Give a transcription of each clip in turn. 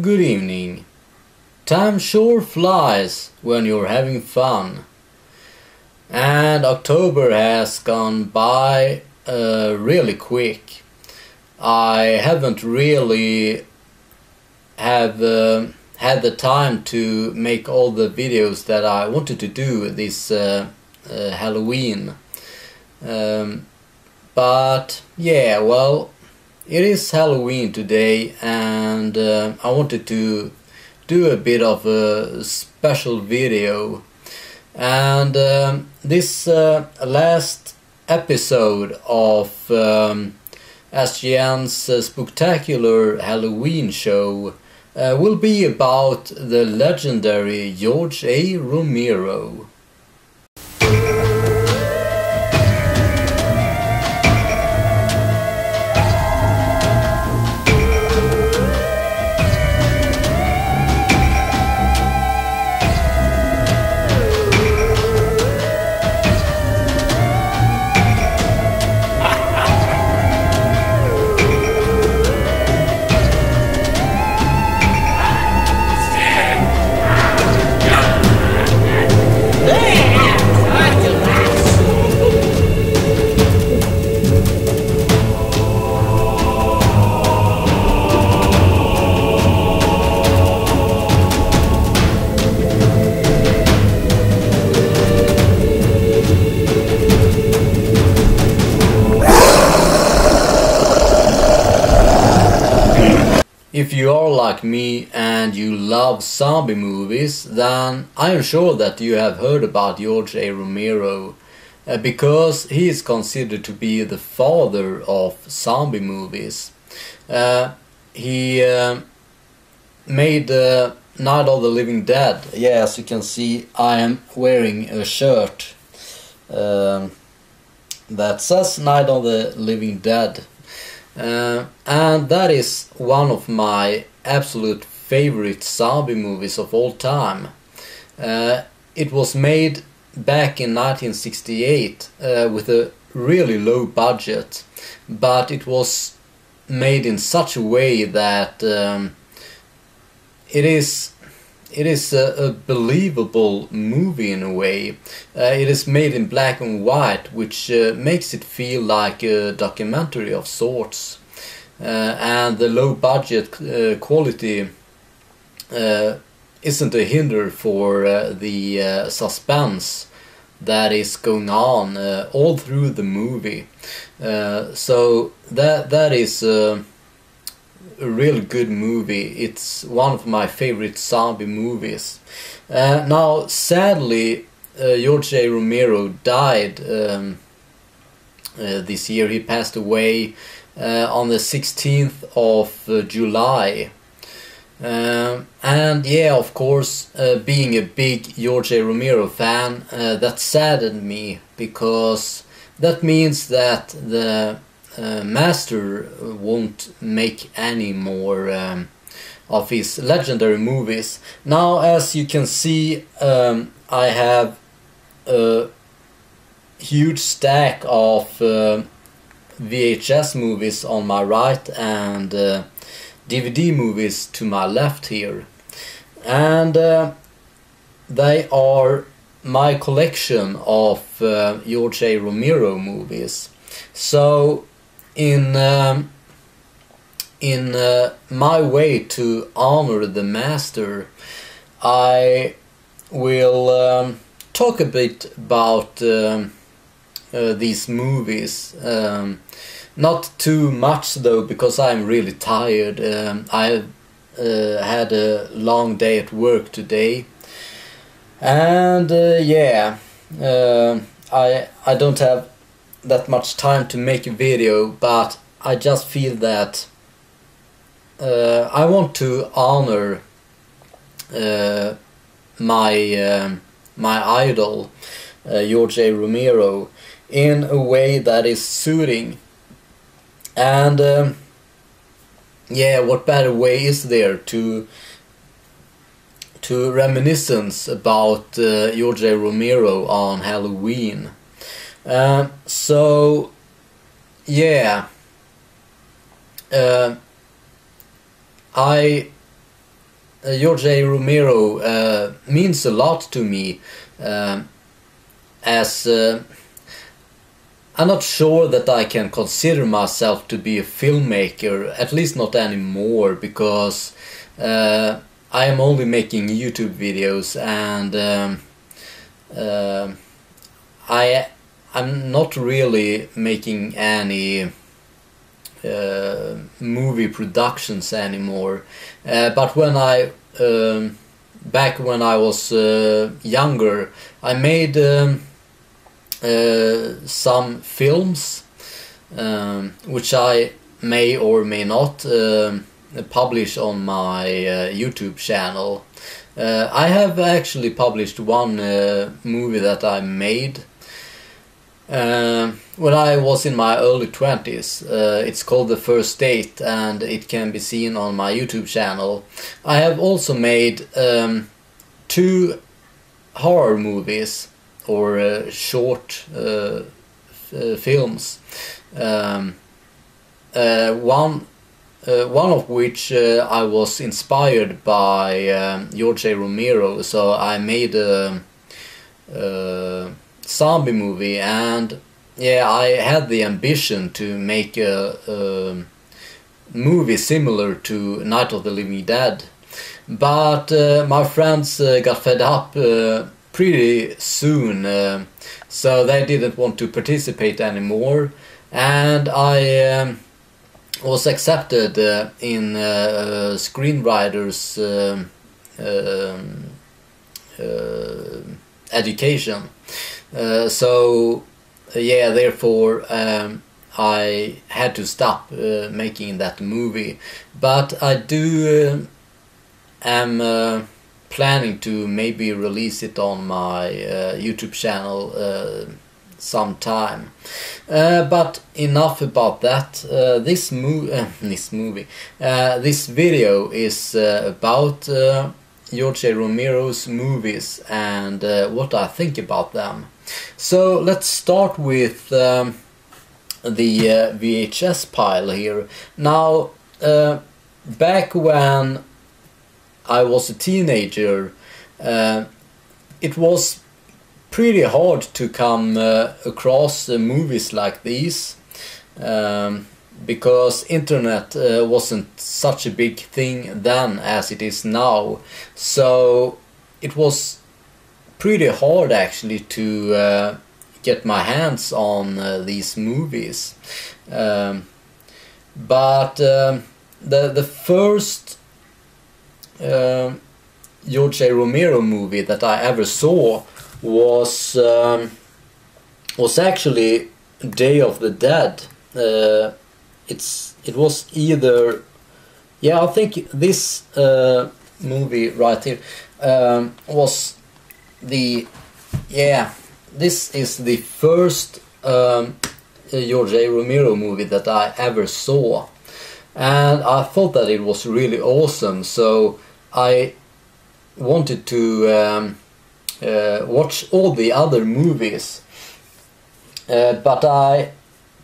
good evening. Time sure flies when you're having fun. And October has gone by uh, really quick. I haven't really have uh, had the time to make all the videos that I wanted to do this uh, uh Halloween. Um, but yeah, well, it is Halloween today, and uh, I wanted to do a bit of a special video. And um, this uh, last episode of um, SGN's uh, Spooktacular Halloween show uh, will be about the legendary George A. Romero. Me and you love zombie movies, then I am sure that you have heard about George A. Romero uh, because he is considered to be the father of zombie movies. Uh, he uh, made uh, Night of the Living Dead. Yeah, as you can see, I am wearing a shirt um, that says Night of the Living Dead uh, and that is one of my absolute favorite zombie movies of all time. Uh, it was made back in 1968 uh, with a really low budget, but it was made in such a way that um, it is it is a, a, believable movie in a way. Uh, it is made in black and white, which uh, makes it feel like a documentary of sorts. Uh, and the low budget uh, quality uh, isn't a hinder for uh, the suspense that is going on all through the movie. so that that is a really good movie. It's one of my favorite zombie movies. Uh, now, sadly, uh, George A. Romero died um, uh, this year. He passed away uh, on the 16th of uh, July. Um, and yeah, of course, uh, being a big George Romero fan, that saddened me because that means that the uh, Master won't make any more um, of his legendary movies. Now, as you can see, um, I have a huge stack of uh, VHS movies on my right and uh, DVD movies to my left here. And uh, they are my collection of uh, George A. Romero movies. So in um, in uh, my way to honor the master, I will um, talk a bit about um, these movies. Um, not too much though, because I'm really tired. Um, I uh, had a long day at work today, and uh, yeah, uh, I I don't have that much time to make a video, but I just feel that uh, I want to honor uh, my um, my idol uh, George A. Romero in a way that is suiting. And um, yeah, what better way is there to to reminiscence about uh, George Romero on Halloween? Uh, so, yeah. Uh, I uh, George A. Romero uh, means a lot to me um, as uh, I'm not sure that I can consider myself to be a filmmaker, at least not anymore, because uh, I am only making YouTube videos and um, uh, I I'm not really making any uh, movie productions anymore. Uh, but when I um, back when I was uh, younger, I made um, some films um, which I may or may not um, publish on my uh, YouTube channel. Uh, I have actually published one movie that I made uh, when I was in my early 20s, uh, it's called The First Date and it can be seen on my YouTube channel. I have also made um, two horror movies or uh, short uh, uh, films. Um, uh, one one of which I was inspired by um, George A. Romero, so I made a zombie movie and yeah I had the ambition to make a, a movie similar to Night of the Living Dead but uh, my friends uh, got fed up uh, pretty soon uh, so they didn't want to participate anymore and I um, was accepted uh, in uh, screenwriters um, um education uh, so yeah, therefore um, I had to stop uh, making that movie. But I do uh, am uh, planning to maybe release it on my uh, YouTube channel uh, sometime. but enough about that. this, mo this movie, this video is about George A. Romero's movies and what I think about them. So let's start with um, the uh, VHS pile here. Now, uh, back when I was a teenager, uh, it was pretty hard to come uh, across movies like these. Um, because internet uh, wasn't such a big thing then as it is now so it was pretty hard actually to uh, get my hands on uh, these movies. Um, but um, the the first George A. Romero movie that I ever saw was um, was actually Day of the Dead. Uh, it's it was either yeah I think this uh, movie right here um, was the yeah this is the first um, George A. Romero movie that I ever saw and I thought that it was really awesome so I wanted to um, uh, watch all the other movies uh, but I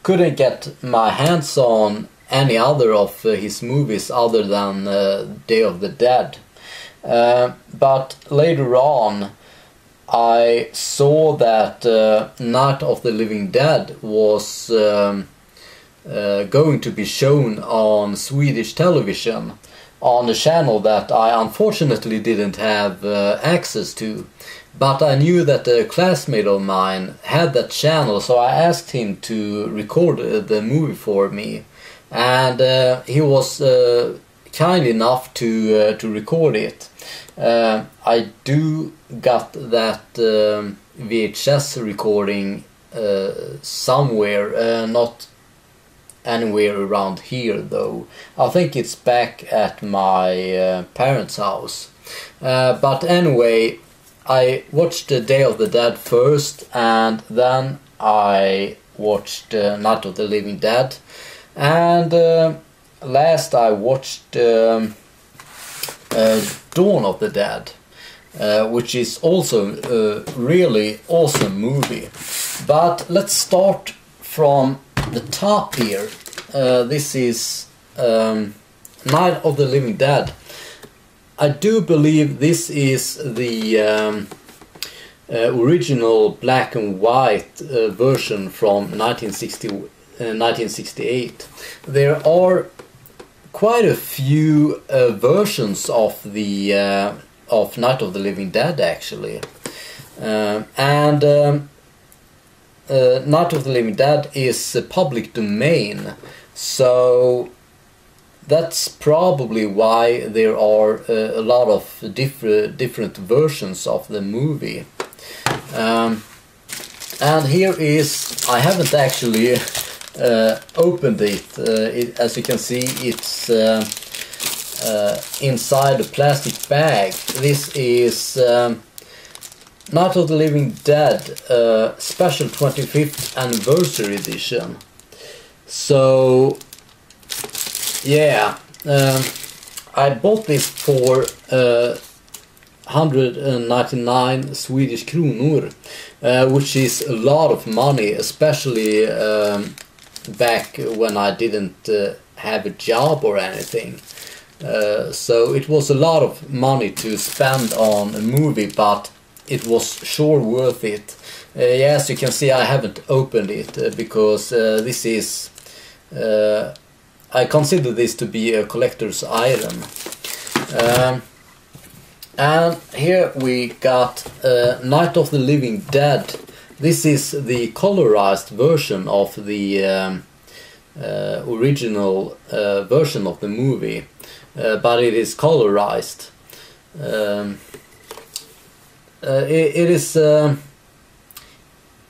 couldn't get my hands on any other of uh, his movies other than uh, Day of the Dead. Uh, but later on I saw that Night of the Living Dead was um, going to be shown on Swedish television on a channel that I unfortunately didn't have uh, access to. But I knew that a classmate of mine had that channel, so I asked him to record uh, the movie for me. And uh, he was uh, kind enough to to record it. I do got that um, VHS recording uh, somewhere, uh, not anywhere around here though. I think it's back at my uh, parents' house. Uh, but anyway, I watched the Day of the Dead first, and then I watched uh, Night of the Living Dead, and uh, last I watched um, Dawn of the Dead. Uh, which is also a really awesome movie. But let's start from the top here. Uh, this is um, Night of the Living Dead. I do believe this is the um, uh, original black and white uh, version from 1960, 1968. There are quite a few versions of the of Night of the Living Dead actually. Uh, and um, uh, Night of the Living Dead is public domain, so that's probably why there are uh, a lot of different different versions of the movie. Um, and here is I haven't actually uh, opened it. Uh, it. As you can see, it's uh, inside a plastic bag. This is. Um, Night of the Living Dead uh, special 25th anniversary edition. So, yeah, um, I bought this for uh, 199 Swedish kronor, uh, which is a lot of money, especially um, back when I didn't uh, have a job or anything. Uh, so it was a lot of money to spend on a movie, but it was sure worth it. Uh, yes, you can see I haven't opened it uh, because uh, this is I consider this to be a collector's item. Um, and here we got uh, Night of the Living Dead. This is the colorized version of the um, uh, original uh, version of the movie, but it is colorized. Um, uh, it, it is uh,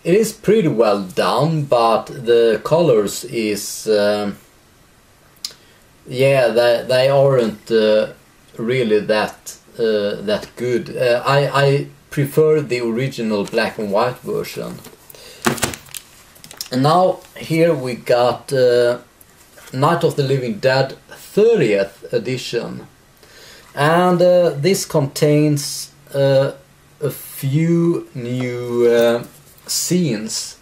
it is pretty well done, but the colors is um, yeah they they aren't uh, really that uh, that good. Uh, I I prefer the original black and white version. And now here we got uh, Night of the Living Dead 30th edition, and this contains a few new uh, scenes.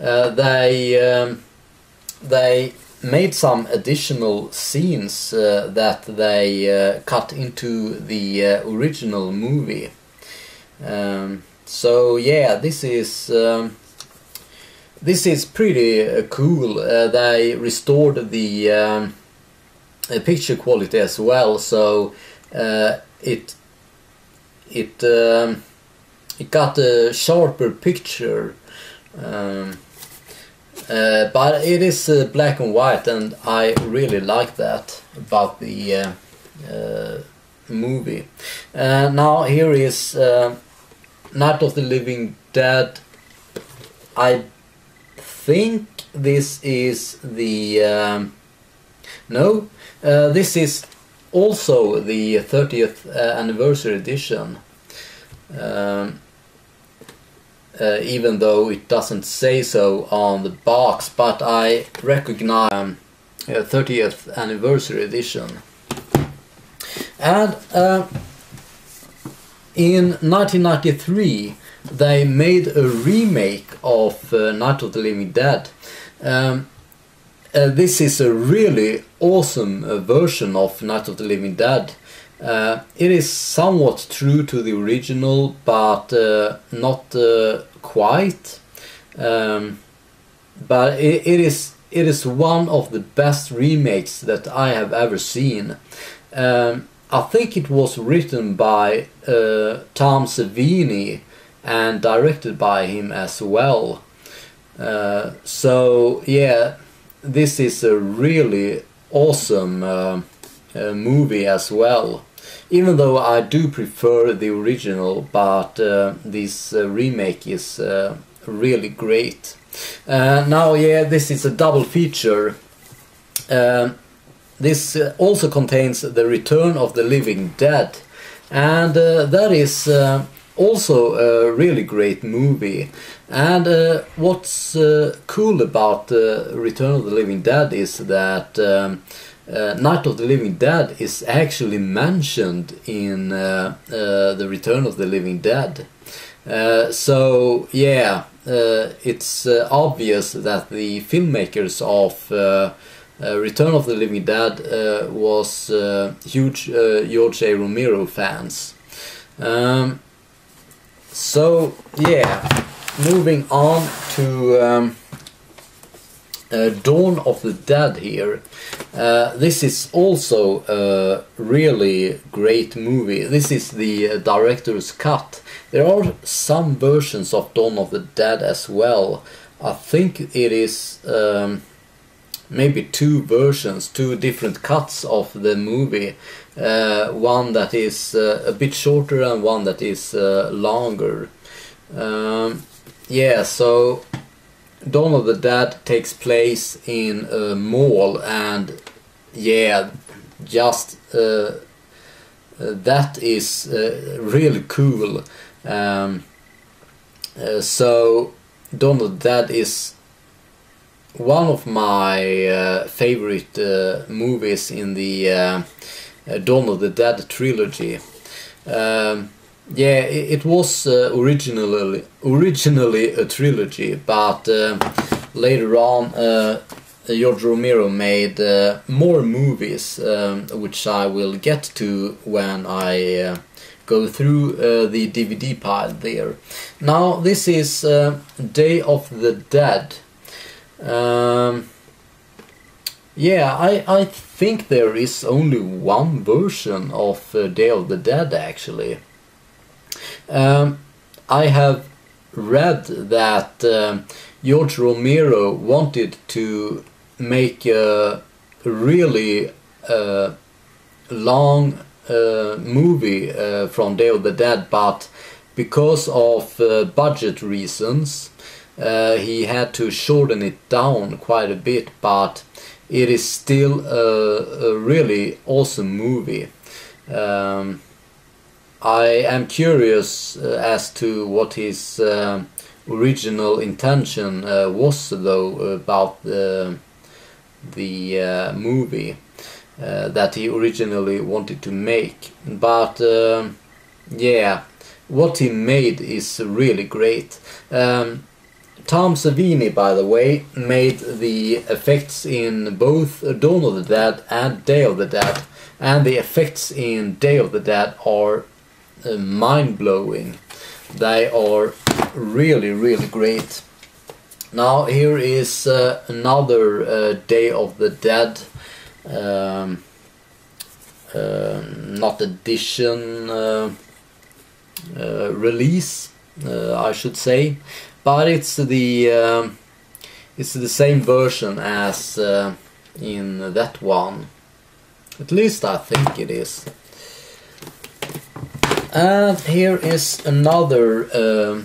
Uh, they um, they made some additional scenes uh, that they uh, cut into the uh, original movie. Um, so yeah, this is. Um, this is pretty uh, cool. they restored the um, picture quality as well, so it it um, it got a sharper picture. Um, uh, but it is uh, black and white, and I really like that about the uh, uh movie. Uh, now here is uh, Night of the Living Dead. I think this is the um, no. this is also the 30th anniversary edition. Um, uh, even though it doesn't say so on the box, but I recognize um, 30th anniversary edition. And uh, in 1993, they made a remake of uh, Night of the Living Dead. Um, uh, this is a really awesome uh, version of Night of the Living Dead. Uh, it is somewhat true to the original, but uh, not uh, quite. Um, but it, it is it is one of the best remakes that I have ever seen. Um, I think it was written by uh, Tom Savini and directed by him as well. Uh, so yeah, this is a really awesome uh, movie as well even though I do prefer the original, but uh, this uh, remake is uh, really great. Uh, now, yeah, this is a double feature. Um, this uh, also contains The Return of the Living Dead, and uh, that is also a really great movie. And what's cool about The Return of the Living Dead is that um, uh, Night of the Living Dead is actually mentioned in uh, uh, the Return of the Living Dead. Uh, so yeah, uh, it's uh, obvious that the filmmakers of Return of the Living Dead was huge George A. Romero fans. Um, so yeah, moving on to um, uh, Dawn of the Dead here. Uh, this is also a really great movie. This is the uh, director's cut. There are some versions of Dawn of the Dead as well. I think it is um, maybe two versions, two different cuts of the movie. Uh, one that is uh, a bit shorter and one that is uh, longer. Um, yeah, so Dawn of the Dead takes place in a mall, and yeah, just uh, uh, that is uh, really cool. Um, so Dawn of the Dead is one of my uh, favorite uh, movies in the uh, Dawn of the Dead trilogy. Um, yeah, it, it was originally originally a trilogy, but later on George Romero made uh, more movies, um, which I will get to when I uh, go through uh, the DVD pile there. Now, this is Day of the Dead, um, yeah, I, I think there is only one version of uh, Day of the Dead actually. Um, I have read that um, George Romero wanted to make a really uh, long uh, movie uh, from Day of the Dead, but because of uh, budget reasons, uh, he had to shorten it down quite a bit, but it is still a, a really awesome movie. Um, I am curious uh, as to what his uh, original intention uh, was, though, about the the movie that he originally wanted to make. But um, yeah, what he made is really great. Um, Tom Savini, by the way, made the effects in both Dawn of the Dead and Day of the Dead, and the effects in Day of the Dead are uh, mind blowing. They are really, really great. Now, here is uh, another uh, Day of the Dead, um, uh, not edition, uh, release, I should say but it's the um, it's the same version as in that one. At least I think it is. And here is another uh,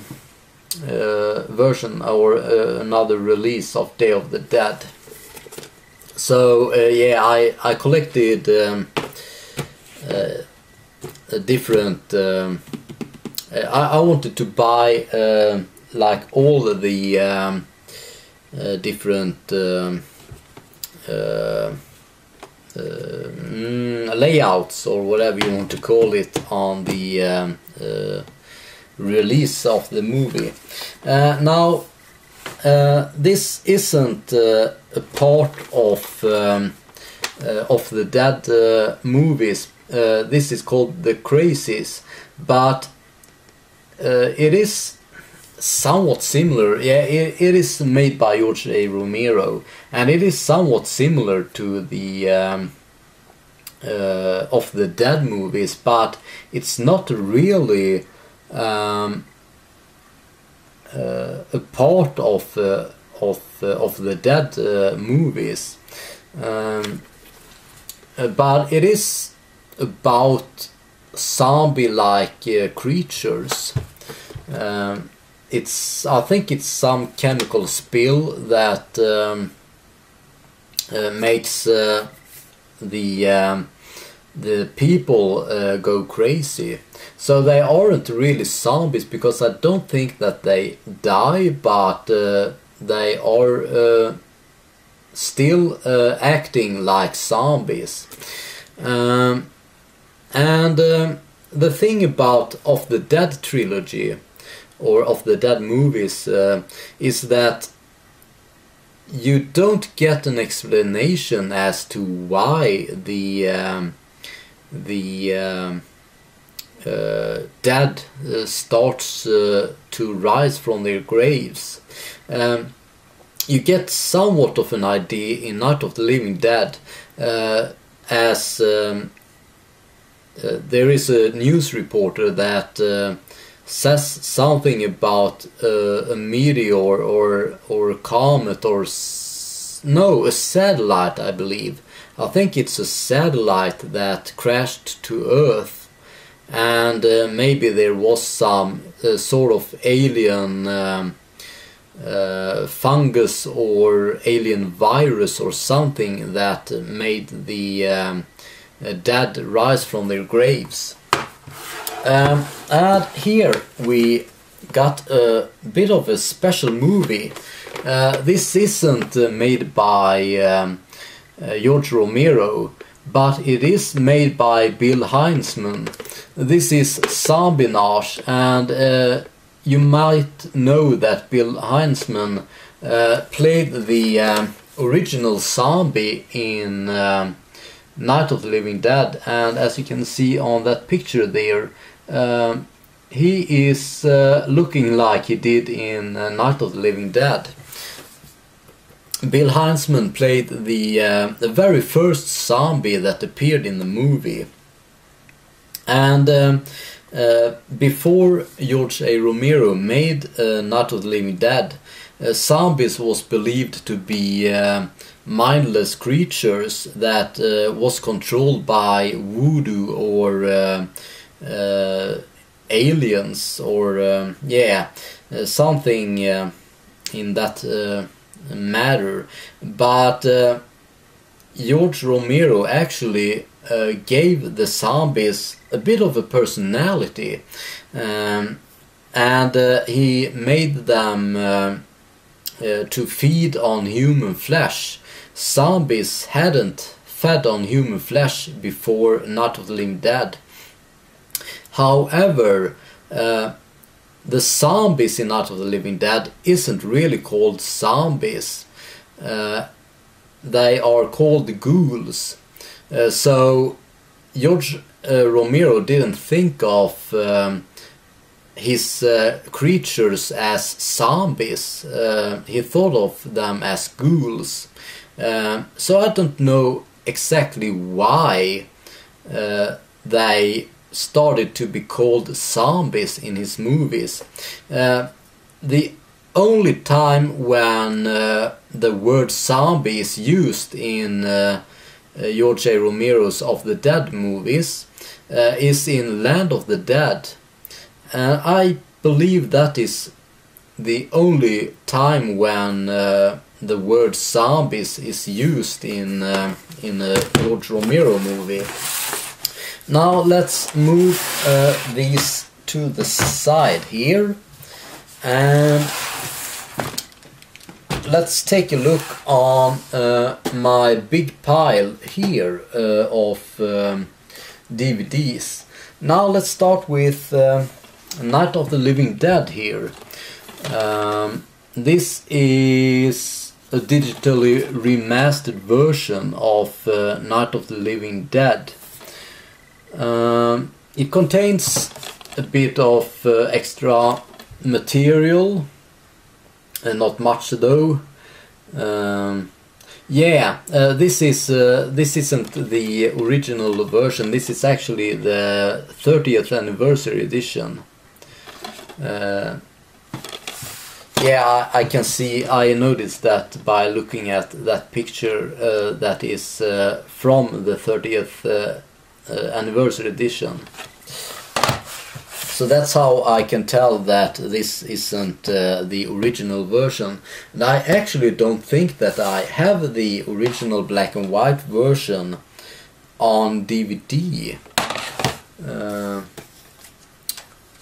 uh, version or uh, another release of Day of the Dead. So uh, yeah, I I collected um, uh, a different. Um, I, I wanted to buy um, like all of the um, uh, different um, uh, uh, mm, layouts or whatever you want to call it on the um, uh, release of the movie. Uh, now, uh, this isn't a part of um, of the Dead movies. this is called The Crazies, but it is somewhat similar. Yeah, it, it is made by George A. Romero, and it is somewhat similar to the um, uh, of the Dead movies, but it's not really um, uh, a part of uh, of uh, of the Dead uh, movies. Um, uh, but it is about zombie-like creatures. Um, it's I think it's some chemical spill that um, uh, makes uh, the um, the people uh, go crazy. So they aren't really zombies because I don't think that they die, but uh, they are uh, still uh, acting like zombies. Um, and um, the thing about of the Dead trilogy or of the dead movies uh, is that you don't get an explanation as to why the um, the um, uh, dead uh, starts uh, to rise from their graves. Um, you get somewhat of an idea in Night of the Living Dead uh, as um, uh, there is a news reporter that uh, says something about uh, a meteor or or a comet or no a satellite I believe. I think it's a satellite that crashed to Earth and uh, maybe there was some uh, sort of alien um, uh, fungus or alien virus or something that made the um, dead rise from their graves um, and here we got a bit of a special movie. Uh, this isn't uh, made by um, uh, George Romero, but it is made by Bill Hinzman. This is Zombinage, and uh, you might know that Bill Hinzman uh, played the um, original zombie in um, Night of the Living Dead, and as you can see on that picture there, um, he is uh, looking like he did in uh, Night of the Living Dead. Bill Hinzman played the, uh, the very first zombie that appeared in the movie. And um, uh, before George A. Romero made uh, Night of the Living Dead, uh, zombies was believed to be mindless creatures that was controlled by voodoo or uh, aliens or um, yeah uh, something uh, in that matter but George Romero actually uh, gave the zombies a bit of a personality um, and uh, he made them uh, to feed on human flesh. Zombies hadn't fed on human flesh before Night of the Living Dead. However, uh, the zombies in Night of the Living Dead isn't really called zombies. Uh, they are called ghouls. Uh, so George uh, Romero didn't think of um, his uh, creatures as zombies. Uh, he thought of them as ghouls. so I don't know exactly why they started to be called zombies in his movies. Uh, the only time when uh, the word zombie is used in uh, uh George A. Romero's Of the Dead movies uh, is in Land of the Dead. Uh, I believe that is the only time when the word zombies is used in in a George Romero movie. Now let's move uh, these to the side here and let's take a look on uh, my big pile here uh, of um, DVDs. Now let's start with uh, Night of the Living Dead here. Um, this is a digitally remastered version of uh, Night of the Living Dead um, it contains a bit of uh, extra material, and not much though. Um, yeah, uh, this is uh, this isn't the original version. This is actually the 30th anniversary edition. Uh, yeah, I, I, can see. I noticed that by looking at that picture. Uh, that is uh, from the 30th uh, anniversary edition. So that's how I can tell that this isn't uh, the original version. And I actually don't think that I have the original black and white version on DVD. Uh,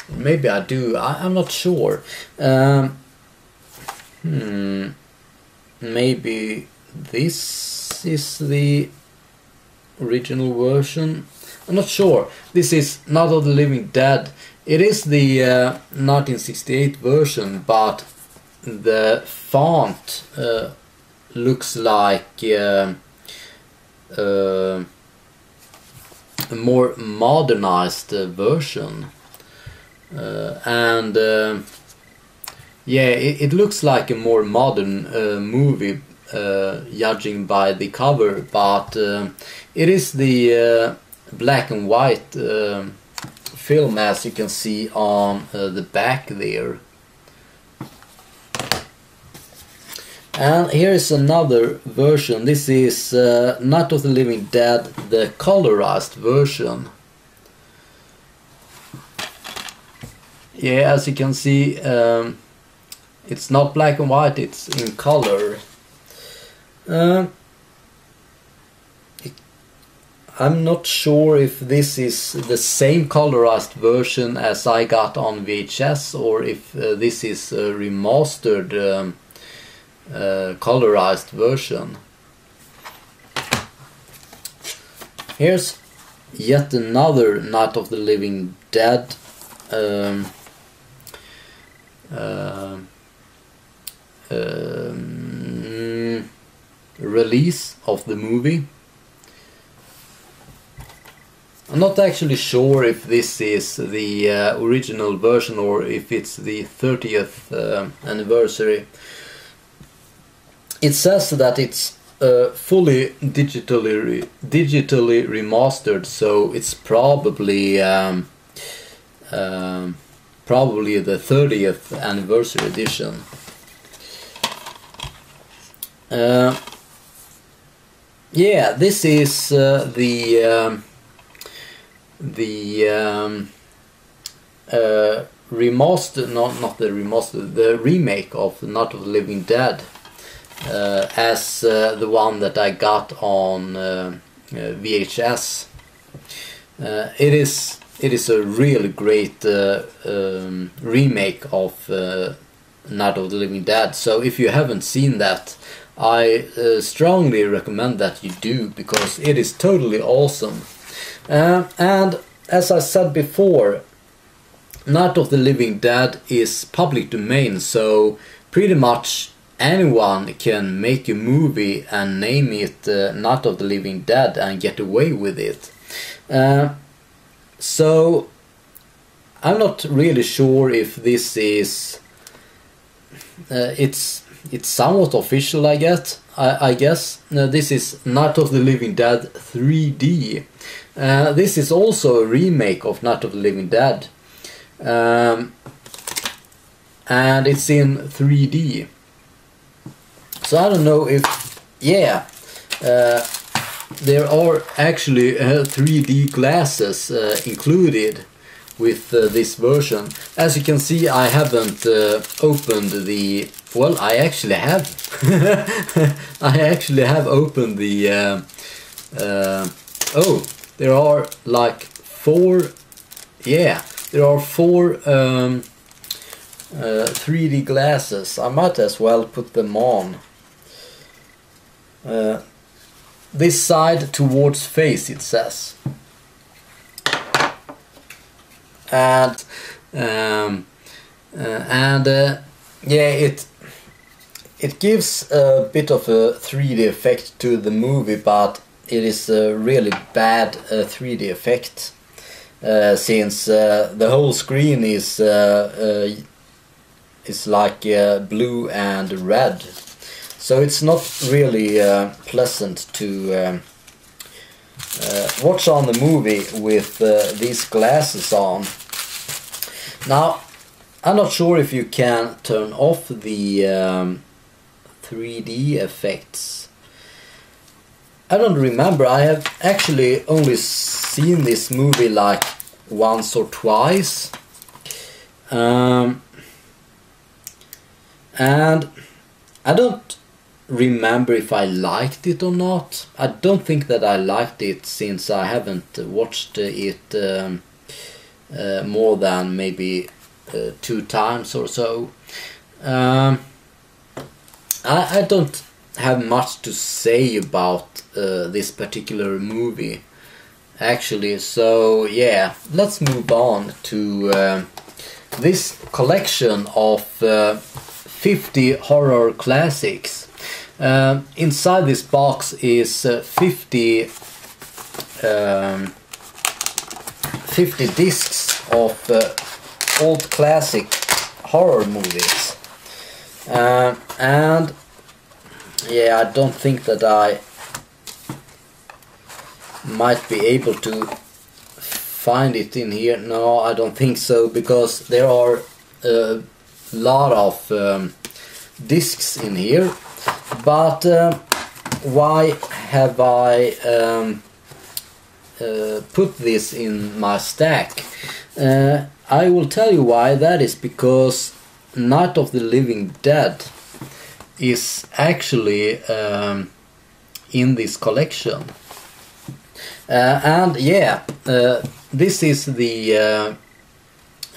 maybe I do, I, am not sure. Um, hmm, maybe this is the original version. I'm not sure. This is Night of the Living Dead. It is the uh, 1968 version, but the font uh, looks like uh, uh, a more modernized uh, version. Uh, and yeah, it, it, looks like a more modern movie, judging by the cover, but it is the black and white film as you can see on the back there. And here is another version. This is uh, Night of the Living Dead, the colorized version. Yeah, as you can see, um, it's not black and white, it's in color. Uh, I'm not sure if this is the same colorized version as I got on VHS or if uh, this is a remastered um, uh, colorized version. Here's yet another Night of the Living Dead um, uh, um, release of the movie. I'm not actually sure if this is the uh, original version or if it's the 30th uh, anniversary it says that it's uh, fully digitally re digitally remastered, so it's probably um, um, probably the 30th anniversary edition. Uh, yeah, this is uh, the um, the um, uh, remaster, not not the remaster, the remake of Night of the Living Dead uh, as uh, the one that I got on uh, VHS. it is it is a really great um, remake of Night of the Living Dead. So if you haven't seen that, I uh, strongly recommend that you do because it is totally awesome. Uh, and as I said before, Night of the Living Dead is public domain, so pretty much anyone can make a movie and name it uh, Night of the Living Dead and get away with it. Uh, so I'm not really sure if this is. Uh, it's it's somewhat official, I guess. I, I guess uh, this is Night of the Living Dead 3D. Uh, this is also a remake of Night of the Living Dead, um, and it's in 3D. So I don't know if, yeah, uh, there are actually uh, 3D glasses uh, included with uh, this version. As you can see, I haven't opened the. Well, I actually have. I actually have opened the. Oh, there are like four. Yeah, there are four. Um, 3D glasses. I might as well put them on. Uh, this side towards face it says and um, uh, and uh, yeah it it gives a bit of a 3D effect to the movie but it is a really bad 3D uh, effect uh, since uh, the whole screen is is like blue and red so it's not really pleasant to um, uh, watch on the movie with uh, these glasses on. Now, I'm not sure if you can turn off the um, 3D effects. I don't remember. I have actually only seen this movie like once or twice. Um, and I don't remember if I liked it or not. I don't think that I liked it since I haven't watched it um, uh, more than maybe uh, two times or so. Um, I, I don't have much to say about uh, this particular movie actually so yeah let's move on to uh, this collection of uh, 50 horror classics Um, inside this box is uh, 50 um, 50 discs of uh, old classic horror movies. Uh, and yeah, I don't think that I might be able to find it in here. No, I don't think so because there are a lot of um, discs in here. But uh, why have I um, uh, put this in my stack? Uh, I will tell you why. That is because Night of the Living Dead is actually um, in this collection. Uh, and yeah, uh, this is the uh,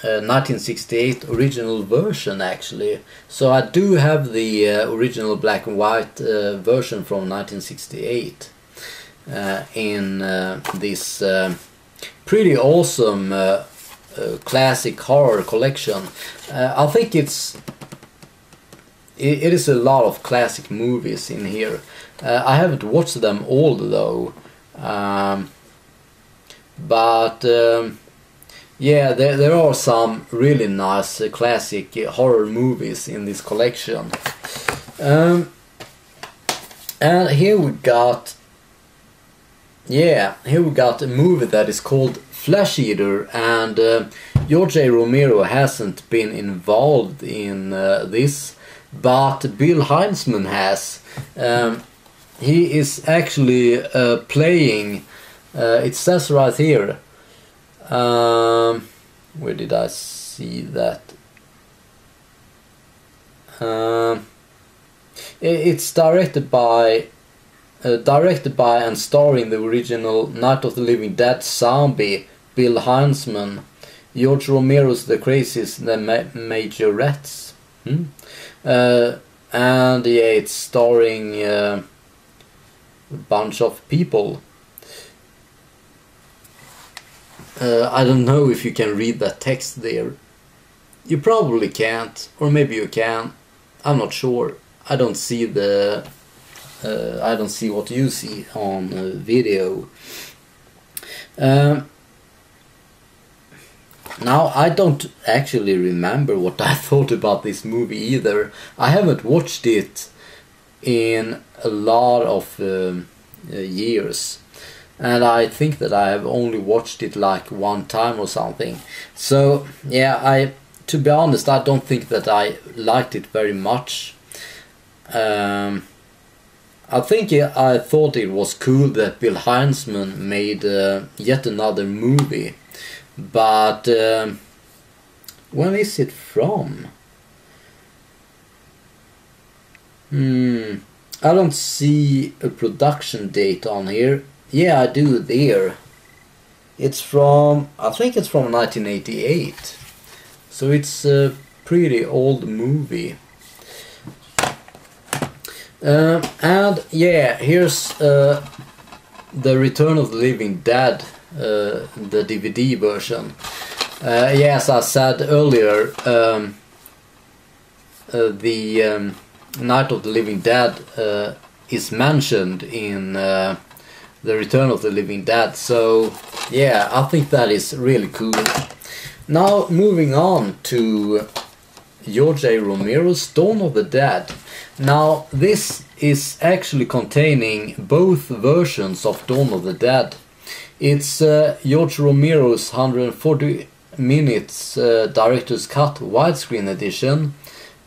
1968 original version actually. So I do have the original black and white version from 1968 in this pretty awesome uh, classic horror collection. Uh, I think it's it, it is a lot of classic movies in here. Uh, I haven't watched them all though, um, but um, yeah, there there are some really nice uh, classic horror movies in this collection. Um, and here we got yeah, here we got a movie that is called Flesh Eater, and uh, George A. Romero hasn't been involved in uh, this, but Bill Hinzman has. Um, he is actually uh, playing. Uh, it says right here. Um, where did I see that? Um, it's directed by uh, directed by and starring the original Night of the Living Dead zombie Bill Hinzman, George Romero's The Crazies, The Majorettes. hmm? Uh, and yeah, it's starring uh, a bunch of people. Uh, I don't know if you can read that text there. You probably can't, or maybe you can. I'm not sure. I don't see the uh, I don't see what you see on uh, video. Um, now I don't actually remember what I thought about this movie either. I haven't watched it in a lot of um, uh, years and I think that I have only watched it like one time or something. So yeah, I to be honest, I don't think that I liked it very much. Um, I think I thought it was cool that Bill Hinzman made uh, yet another movie, but uh, when is it from? Hmm, I don't see a production date on here. Yeah, I do there. It's from, I think it's from 1988. So it's a pretty old movie. Uh, and yeah, here's uh, the Return of the Living Dead, the DVD version. Uh, yes, I said earlier, um, uh, the um, Night of the Living Dead uh, is mentioned in the Return of the Living Dead. So yeah, I think that is really cool. Now moving on to George A. Romero's Dawn of the Dead. Now, this is actually containing both versions of Dawn of the Dead. It's uh, George Romero's 140 minutes uh, director's cut widescreen edition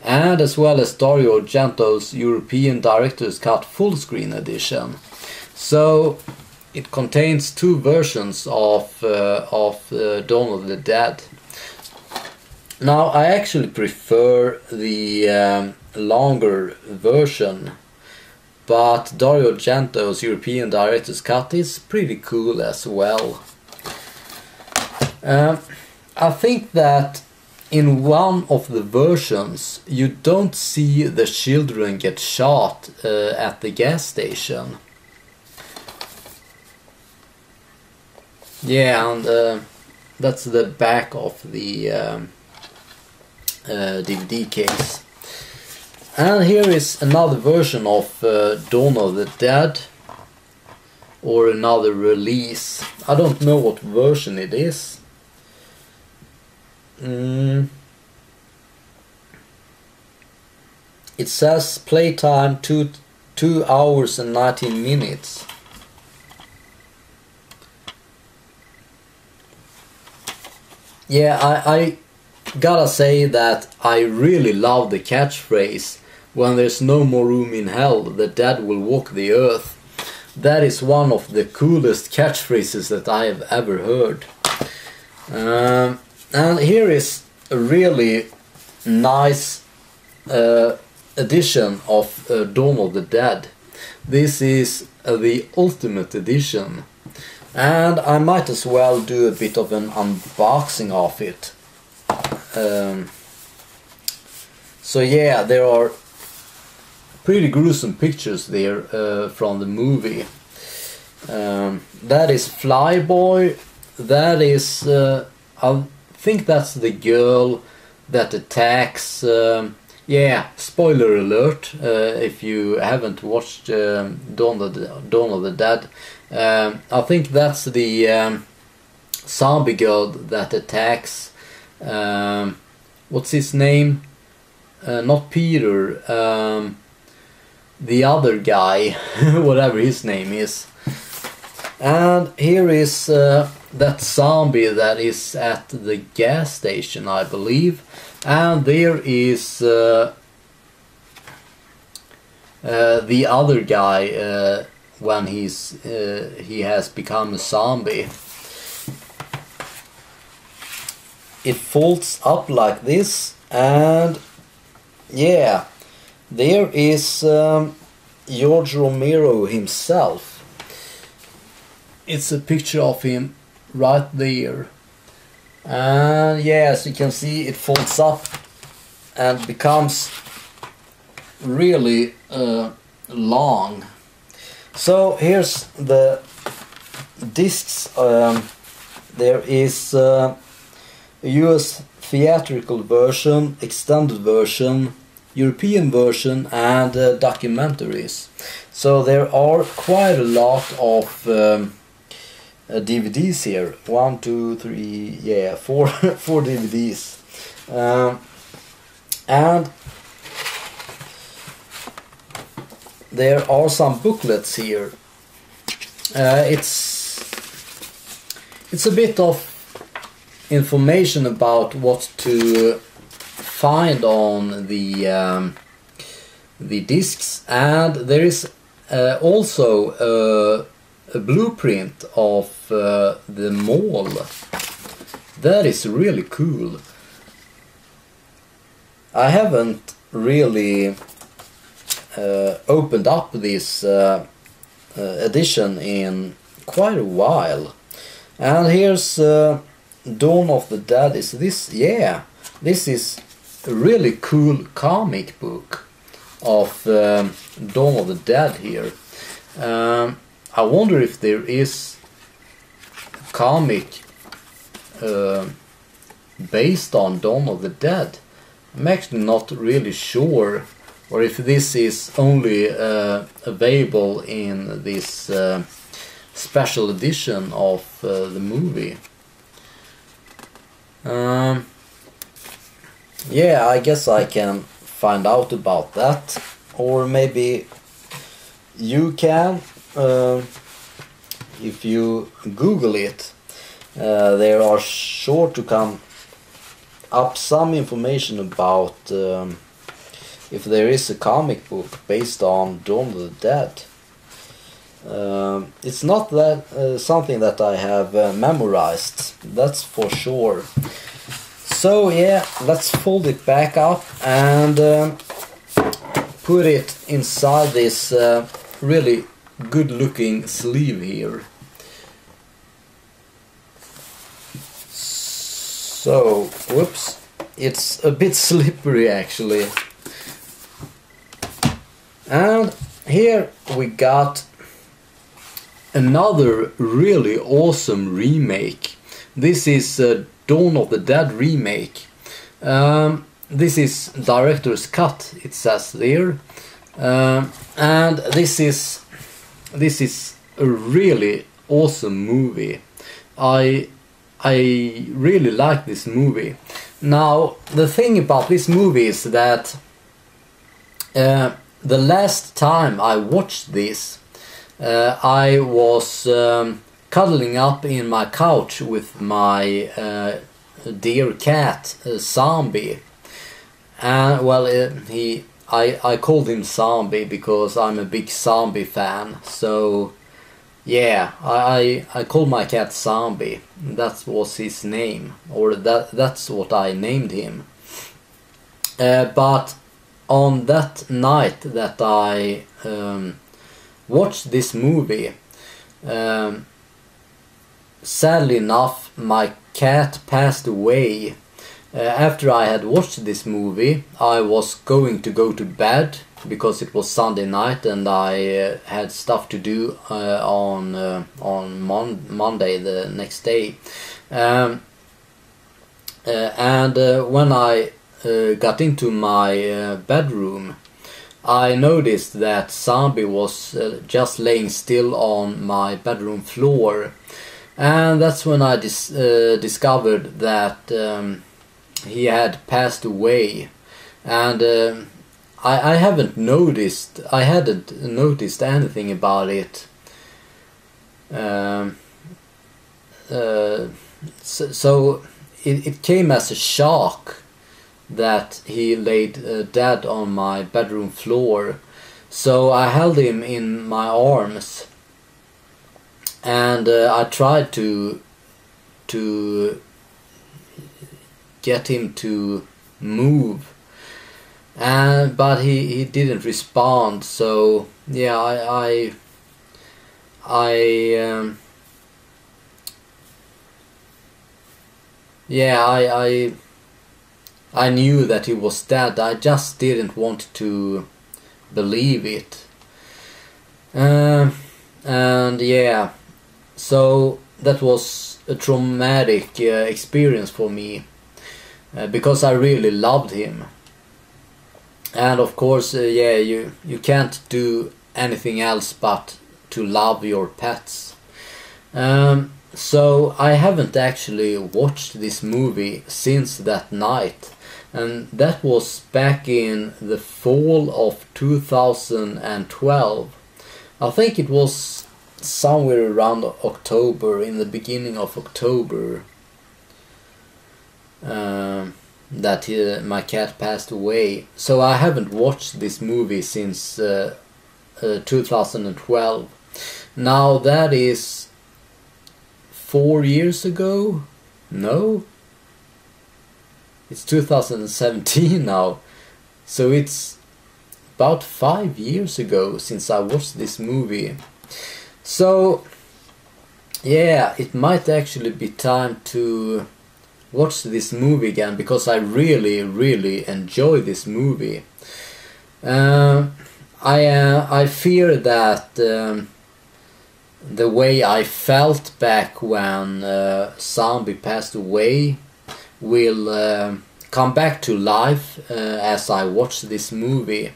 and as well as Dario Argento's European director's cut full screen edition. So it contains two versions of uh, of uh, Dawn of the Dead. Now I actually prefer the um, longer version. But Dario Argento's European Director's Cut is pretty cool as well. Um, I think that in one of the versions you don't see the children get shot uh, at the gas station. Yeah, and uh, that's the back of the um, uh, DVD case. And here is another version of uh, Dawn of the Dead or another release. I don't know what version it is. Mm. It says playtime two two hours and 19 minutes. Yeah, I, I gotta say that I really love the catchphrase when there's no more room in hell, the dead will walk the earth. That is one of the coolest catchphrases that I have ever heard. Um, and here is a really nice uh, edition of uh, Dawn of the Dead. This is uh, the ultimate edition. And I might as well do a bit of an unboxing of it. Um, so yeah, there are pretty gruesome pictures there uh, from the movie. Um, that is Flyboy. That is, uh, I think that's the girl that attacks. Um, yeah, spoiler alert uh, if you haven't watched um, Dawn, of the, Dawn of the Dead. Um, I think that's the um, zombie girl that attacks. Um, what's his name? Uh, not Peter. The other guy, whatever his name is. And here is uh, that zombie that is at the gas station, I believe. And there is uh, uh, the other guy uh, when he's uh, he has become a zombie. It folds up like this, and yeah, there is um, George Romero himself. It's a picture of him right there. And yeah, as you can see, it folds up and becomes really uh, long. So here's the discs. Um, there is uh, a US theatrical version, extended version, European version and uh, documentaries. So there are quite a lot of um, uh, DVDs here. One, two, three, yeah, four, four DVDs. Um, and there are some booklets here. Uh, it's it's a bit of information about what to find on the um, the discs, and there is uh, also a, a, blueprint of uh, the mall. That is really cool. I haven't really uh, opened up this uh, uh, edition in quite a while. And here's uh, Dawn of the Dead. Is this? Yeah, this is really cool comic book of um, Dawn of the Dead here. Um, I wonder if there is a comic uh, based on Dawn of the Dead. I'm actually not really sure or if this is only uh, available in this uh, special edition of uh, the movie. Um, yeah, I guess I can find out about that. Or maybe you can, uh, if you Google it. Uh, there are sure to come up some information about um, if there is a comic book based on Dawn of the Dead. Um, it's not that uh, something that I have uh, memorized, that's for sure. So yeah, let's fold it back up and um, put it inside this uh, really good looking sleeve here. So, whoops, it's a bit slippery actually. And here we got another really awesome remake. This is a Dawn of the Dead remake. Um, this is director's cut. It says there, um, and this is this is a really awesome movie. I I really like this movie. Now the thing about this movie is that uh, the last time I watched this, uh, I was um, cuddling up in my couch with my uh, dear cat, uh, Zombie. And well, uh, he I I called him Zombie because I'm a big Zombie fan. So yeah, I I, I called my cat Zombie. That was his name, or that that's what I named him. Uh, but on that night that I um, watched this movie, um, sadly enough, my cat passed away. Uh, after I had watched this movie, I was going to go to bed because it was Sunday night and I uh, had stuff to do uh, on uh, on Mon- Monday the next day. Um, uh, and uh, when I got into my bedroom, I noticed that Zombie was just laying still on my bedroom floor and that's when I dis uh, discovered that um, he had passed away, and uh, I, I haven't noticed. I hadn't noticed anything about it. Um, uh, so, so it, it came as a shock that he laid uh, dead on my bedroom floor. So I held him in my arms and uh, I tried to to get him to move. And but he, he didn't respond. So yeah I I, I um, yeah I, I I knew that he was dead. I just didn't want to believe it. Uh, and yeah so that was a traumatic uh, experience for me uh, because I really loved him. And of course, uh, yeah, you you can't do anything else but to love your pets. Um, so I haven't actually watched this movie since that night, and that was back in the fall of 2012. I think it was somewhere around October, in the beginning of October, uh, that he, my cat passed away. So I haven't watched this movie since uh, uh, 2012. Now that is four years ago? No? It's 2017 now. So it's about five years ago since I watched this movie. So, yeah, it might actually be time to watch this movie again because I really, really enjoy this movie. Uh, I uh, I fear that um, the way I felt back when uh, Zombie passed away will uh, come back to life uh, as I watch this movie.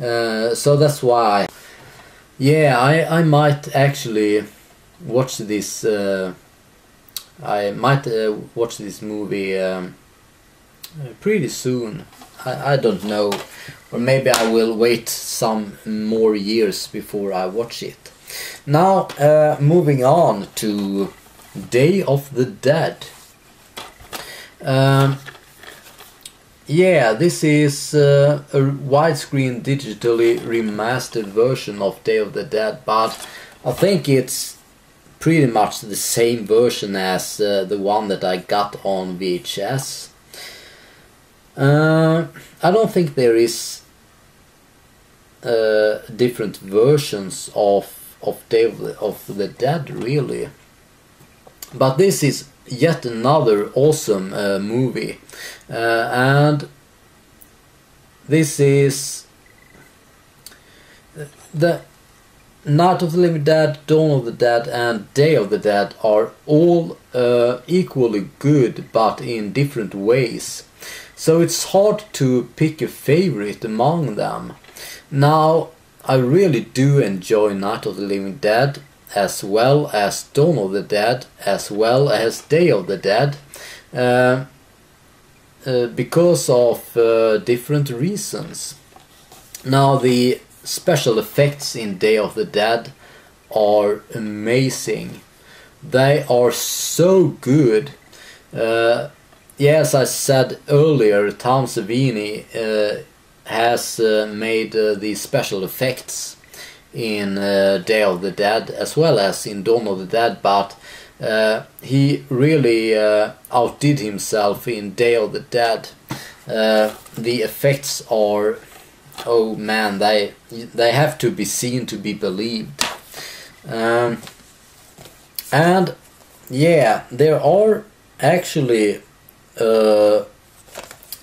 Uh, so that's why. Yeah, I, I might actually watch this. Uh, I might uh, watch this movie um, pretty soon. I, I don't know, or maybe I will wait some more years before I watch it. Now, uh, moving on to Day of the Dead. Um, yeah, this is uh, a widescreen digitally remastered version of Day of the Dead, but I think it's pretty much the same version as uh, the one that I got on VHS. Uh, I don't think there is uh, different versions of of Day of the, of the Dead really, but this is yet another awesome uh, movie and this is the Night of the Living Dead, Dawn of the Dead and Day of the Dead are all uh, equally good but in different ways So it's hard to pick a favorite among them. Now, I really do enjoy Night of the Living Dead as well as Dawn of the Dead as well as Day of the Dead uh, uh, because of uh, different reasons. Now, the special effects in Day of the Dead are amazing. They are so good. Uh, yes, I said earlier, Tom Savini uh, has uh, made the special effects in Day of the Dead as well as in Dawn of the Dead, but uh, he really outdid himself in Day of the Dead. the effects are oh man, they they have to be seen to be believed. Um, and yeah, there are actually uh,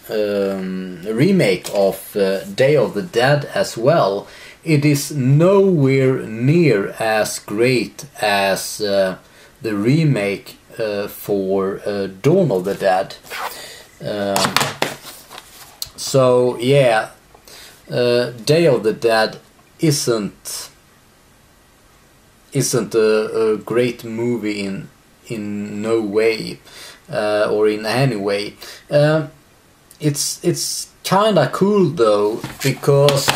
um, a remake of uh, Day of the Dead as well. It is nowhere near as great as uh, the remake uh, for uh, Dawn of the Dead. Um, so yeah, uh, Day of the Dead isn't isn't a, a great movie in in no way uh, or in any way. Um, it's it's kind of cool though because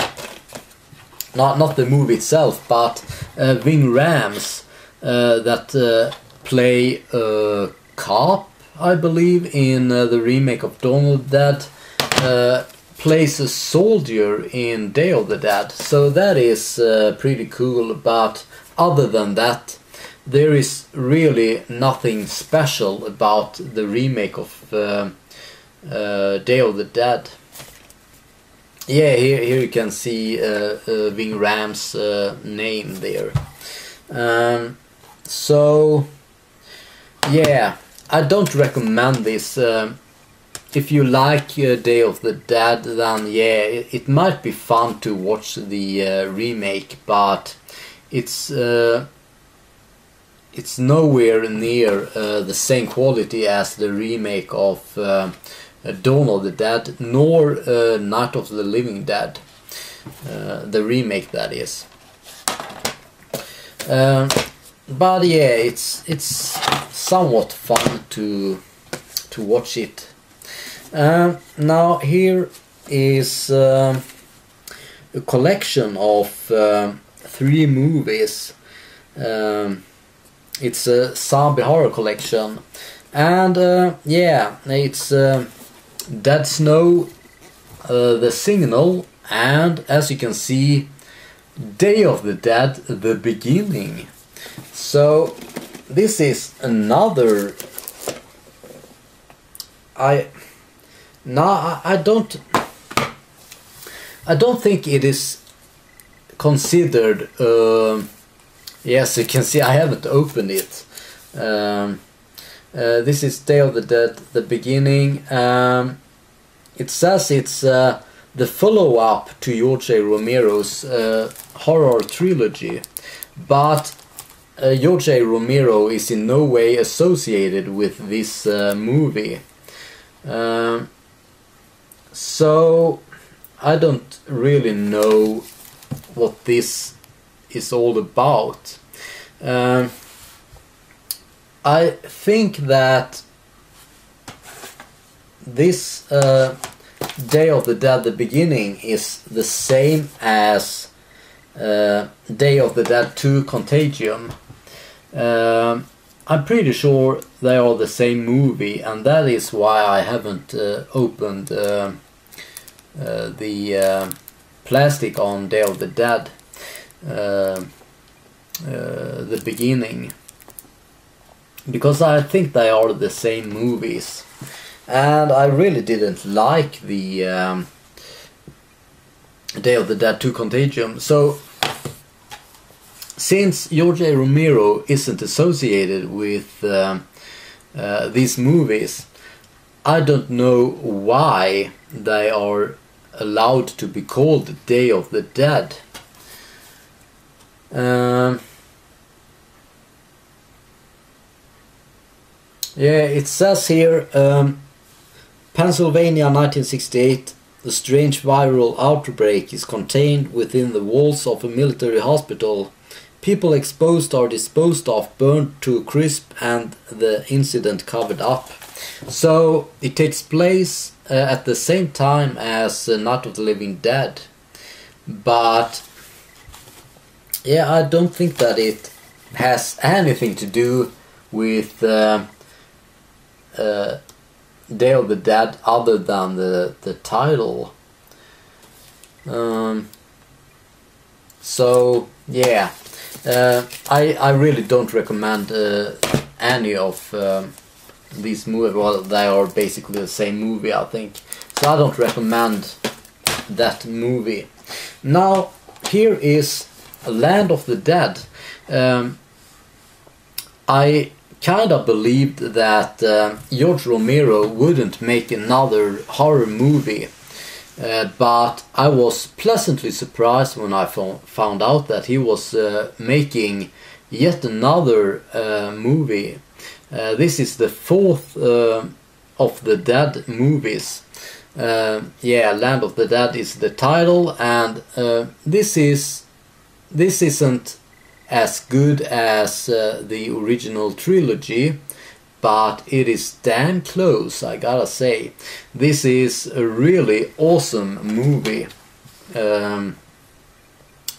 not not the movie itself, but uh, Ving Rhames uh, that uh, play a cop, I believe, in uh, the remake of Donald uh, plays a soldier in Day of the Dead, so that is uh, pretty cool. But other than that, there is really nothing special about the remake of uh, uh, Day of the Dead. Yeah, here here you can see uh, uh Ving Rhames' uh, name there. Um, so yeah, I don't recommend this. Um, if you like uh, Day of the Dead, then yeah, it, it might be fun to watch the uh, remake, but it's uh, it's nowhere near uh, the same quality as the remake of uh, Dawn of the Dead, nor uh, Night of the Living Dead, the remake that is. But yeah, it's it's somewhat fun to to watch it uh, now here is uh, a collection of uh, three movies. Um, it's a zombie horror collection, and uh, yeah, it's Dead Snow, uh, The Signal, and as you can see, Day of the Dead: The Beginning. So this is another. I no, I, don't. I don't think it is considered. Uh, yes, you can see I haven't opened it. Um, uh, this is Day of the Dead, the beginning. Um, it says it's uh, the follow up to George A. Romero's uh, horror trilogy, but uh, Romero is in no way associated with this uh, movie. Um, so I don't really know what this is all about. Um, I think that this uh, Day of the Dead, the beginning, is the same as uh, Day of the Dead 2 Contagion. Um, I'm pretty sure they are the same movie, and that is why I haven't uh, opened uh, uh, the uh, plastic on Day of the Dead, uh, the beginning, because I think they are the same movies, and I really didn't like the um, Day of the Dead 2 Contagion, so since George. Romero isn't associated with uh, uh, these movies, I don't know why they are allowed to be called the Day of the Dead. Um, yeah, it says here um, Pennsylvania 1968 a strange viral outbreak is contained within the walls of a military hospital. People exposed are disposed of, burned to a crisp, and the incident covered up. So it takes place uh, at the same time as uh, Night of the Living Dead. But yeah, I don't think that it has anything to do with uh, uh, Day of the Dead other than the, the title. Um, so yeah, uh, I I really don't recommend uh, any of um, these movies. Well, they are basically the same movie, I think. So I don't recommend that movie. Now here is Land of the Dead. Um, I kind of believed that uh, George Romero wouldn't make another horror movie. Uh, but I was pleasantly surprised when I found out that he was uh, making yet another uh, movie. Uh, this is the fourth uh, of the Dead movies. yeah, Land of the Dead is the title, and this is this isn't as good as the original trilogy, but it is damn close, I gotta say. This is a really awesome movie. Um,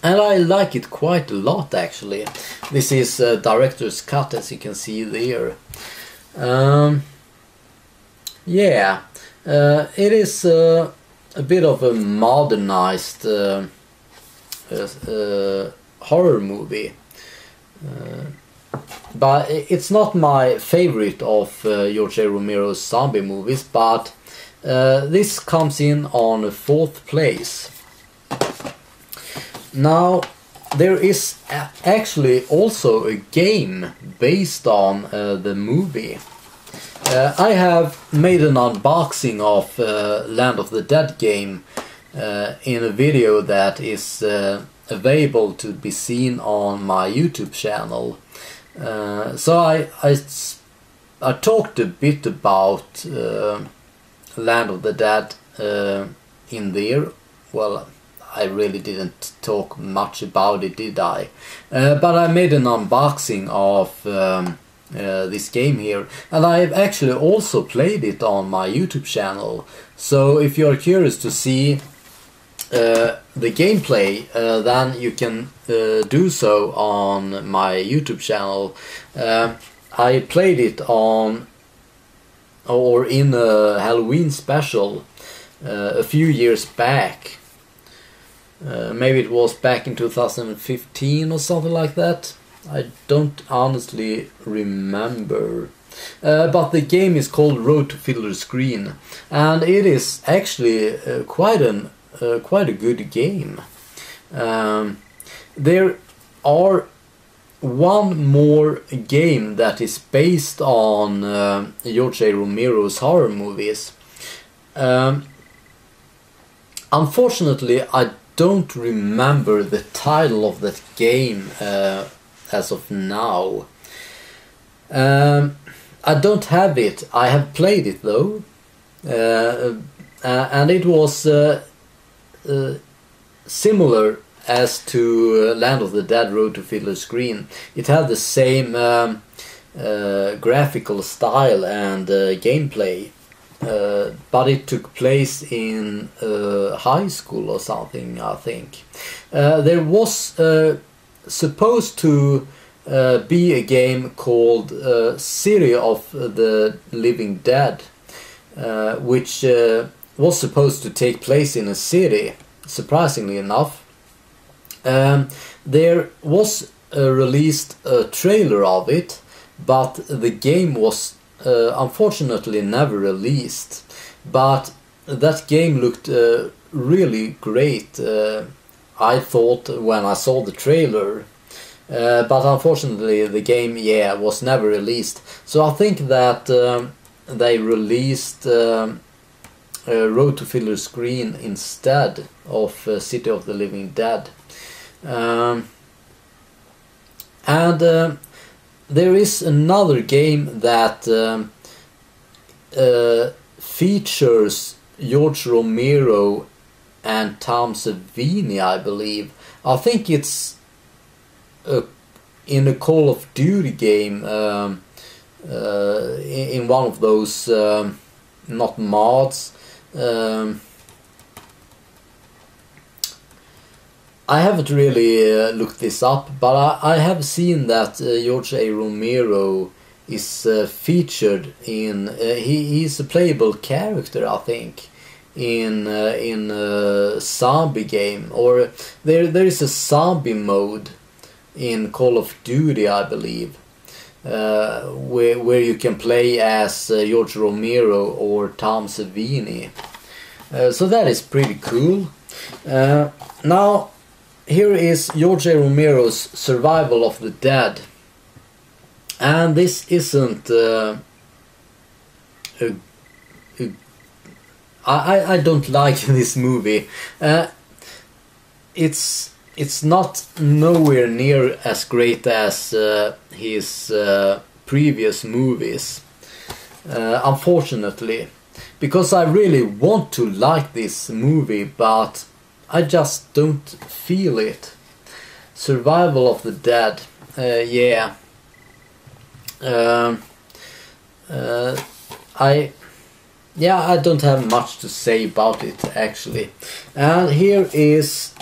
and I like it quite a lot actually. This is uh, director's cut as you can see there. Um, yeah, uh, it is uh, a bit of a modernized uh, uh, horror movie. Uh, but it's not my favorite of uh, George A. Romero's zombie movies, but uh, this comes in on fourth place. Now, there is actually also a game based on uh, the movie. Uh, I have made an unboxing of uh, Land of the Dead game uh, in a video that is available to be seen on my YouTube channel. Uh, so I, I, I talked a bit about uh, Land of the Dead uh, in there. Well, I really didn't talk much about it, did I? Uh, but I made an unboxing of um, uh, this game here, and I've actually also played it on my YouTube channel. So if you're curious to see uh, the gameplay, uh, then you can uh, do so on my YouTube channel. Uh, I played it on or in a Halloween special uh, a few years back. maybe it was back in 2015 or something like that. I don't honestly remember. Uh, but the game is called Road to Fiddler's Green, and it is actually uh, quite an uh, quite a good game. Um, there are one more game that is based on uh, George A. Romero's horror movies. Um, unfortunately, I don't remember the title of that game uh, as of now. Um, I don't have it. I have played it though, uh, uh and it was uh, similar as to uh, Land of the Dead Road to Fiddler's Green. It had the same um, uh, graphical style and uh, gameplay, uh, but it took place in uh, high school or something, I think. there was supposed to be a game called City of the Living Dead, which was supposed to take place in a city, surprisingly enough. Um, there was uh, released a trailer of it, but the game was uh, unfortunately never released. But that game looked uh, really great, uh, I thought, when I saw the trailer. Uh, but unfortunately, the game, yeah, was never released. So I think that um, they released um, uh, Road to Fiddler's Green instead of uh, City of the Living Dead. Um, and uh, there is another game that um, uh, features George Romero and Tom Savini, I believe. I think it's a, in a Call of Duty game, um, uh, in, one of those, um, not mods. Um, I haven't really uh, looked this up, but I, I have seen that uh, George A. Romero is uh, featured in. Uh, he he's a playable character, I think, in uh, in a zombie game, or there there is a zombie mode in Call of Duty, I believe, uh, where where you can play as George Romero or Tom Savini. so that is pretty cool. now here is George. Romero's Survival of the Dead. And this isn't uh, a, a, I, I don't like this movie. Uh, it's it's not nowhere near as great as uh, his uh, previous movies. Uh, unfortunately, because I really want to like this movie, but I just don't feel it. Survival of the Dead, uh, yeah. Um, uh, I, yeah, I don't have much to say about it actually. And here is,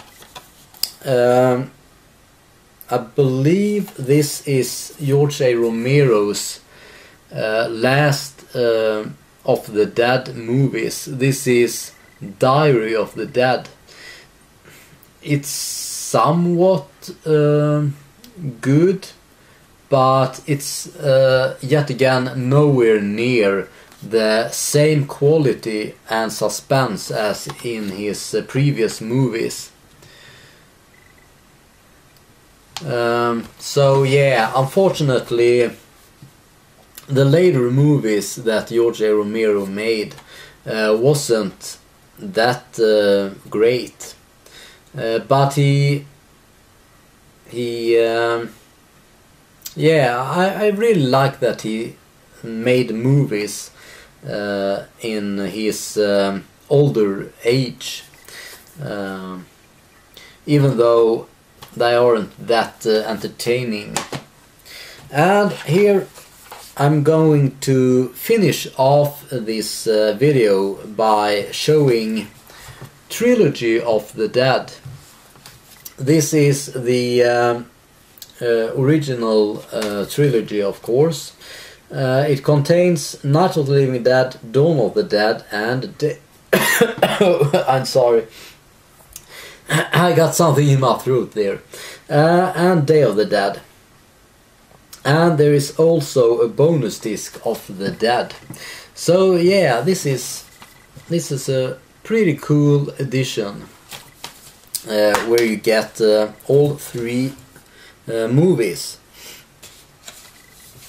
um, I believe this is George A. Romero's uh, last uh, of the Dead movies. This is Diary of the Dead it's somewhat uh, good, but it's uh, yet again nowhere near the same quality and suspense as in his uh, previous movies. Um, so yeah, unfortunately, the later movies that George A. Romero made uh, wasn't that uh, great. Uh, but he he um, yeah I, I really like that he made movies uh, in his um, older age uh, even though they aren't that uh, entertaining and here I'm going to finish off this uh, video by showing Trilogy of the Dead this is the um, uh, original uh, trilogy, of course. Uh, it contains Night of the Living Dead, Dawn of the Dead, and I'm sorry. I got something in my throat there. Uh, and Day of the Dead. And there is also a bonus disc of the Dead. So yeah, this is this is a pretty cool edition uh, where you get uh, all three uh, movies.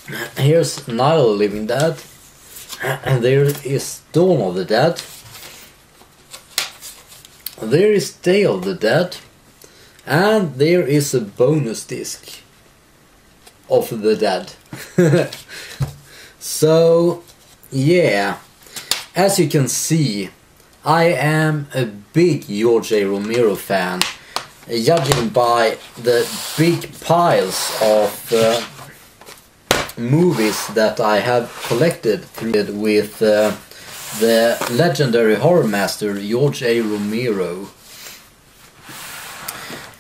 Here's the Living Dead, and there is Dawn of the Dead. There is Day of the Dead, and there is a bonus disc of the Dead. so, yeah, as you can see, I am a big George A. Romero fan, judging by the big piles of uh, movies that I have collected with uh, the legendary horror master George A. Romero.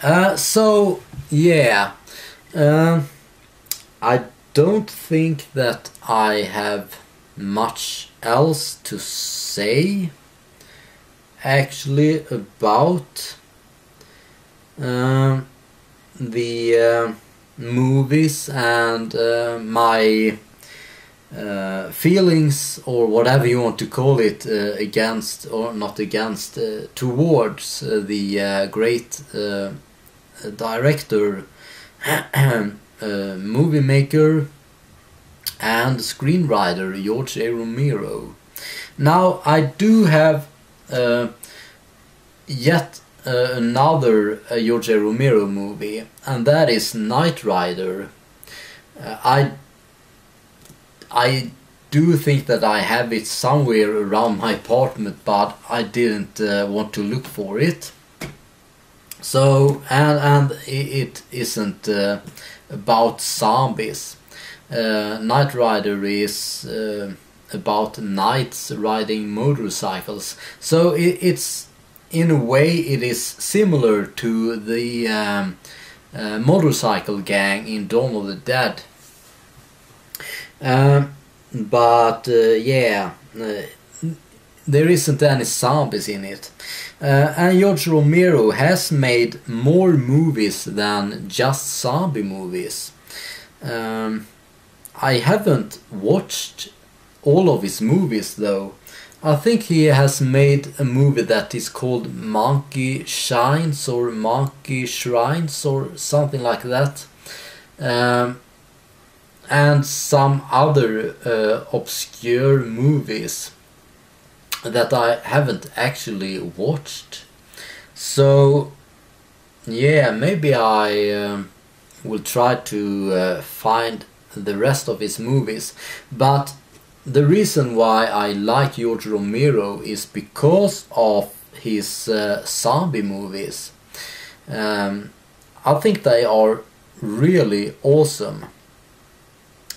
Uh, so, yeah, uh, I don't think that I have much else to say actually about uh, the uh, movies and uh, my uh, feelings or whatever you want to call it uh, against or not against uh, towards the great director movie maker and screenwriter George A. Romero. Now I do have uh, yet uh, another uh, George Romero movie, and that is Knight Rider. I I do think that I have it somewhere around my apartment, but I didn't uh, want to look for it. So and and it isn't uh, about zombies. Uh, Knight Rider is uh, about knights riding motorcycles. So it, it's in a way it is similar to the um, uh, motorcycle gang in Dawn of the Dead. Um, but uh, yeah, uh, there isn't any zombies in it. Uh, and George Romero has made more movies than just zombie movies. Um, I haven't watched all of his movies though. I think he has made a movie that is called Monkey Shines or Monkey Shrines or something like that. Um, and some other uh, obscure movies that I haven't actually watched. So, yeah, maybe I um, will try to uh, find the rest of his movies. But the reason why I like George Romero is because of his uh, zombie movies. Um, I think they are really awesome.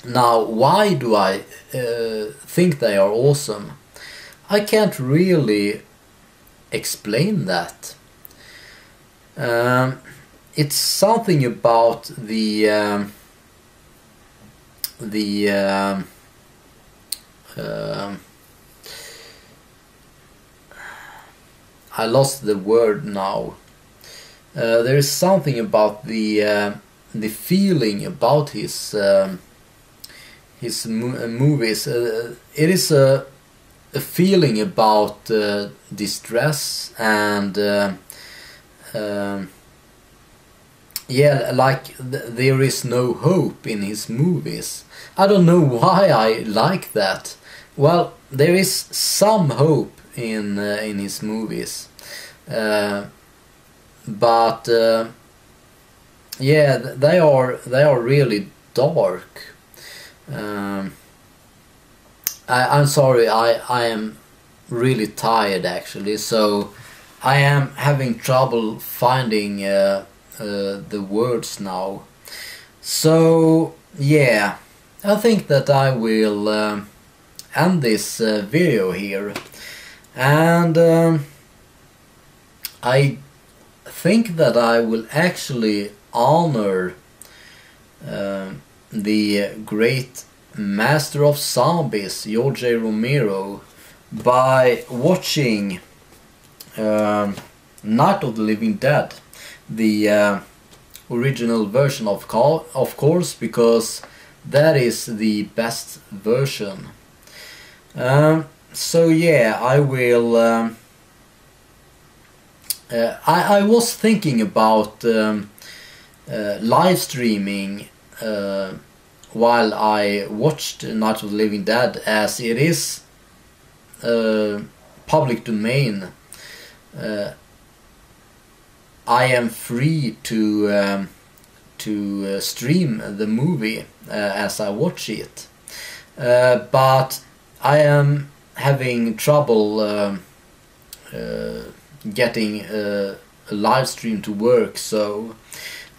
Now, why do I uh, think they are awesome? I can't really explain that. Um, it's something about the um, the um, um I lost the word now. Uh, there is something about the uh, the feeling about his um, his uh, movies. Uh, it is a a feeling about uh, distress and uh, um, yeah, like th there is no hope in his movies. I don't know why I like that. Well, there is some hope in uh, in his movies, uh, but uh, yeah, they are they are really dark. Um, I, I'm sorry, I I am really tired actually, so I am having trouble finding uh, uh, the words now. So yeah, I think that I will uh, end this uh, video here, and um, I think that I will actually honor uh, the great master of zombies, George A. Romero, by watching um, Night of the Living Dead the uh, original version of, of course because that is the best version. Um, so yeah, I will. Um, uh, I, I was thinking about um, uh, live streaming uh, while I watched Night of the Living Dead as it is uh, public domain. Uh, I am free to um, to uh, stream the movie uh, as I watch it, uh, but I am having trouble getting a, live stream to work. So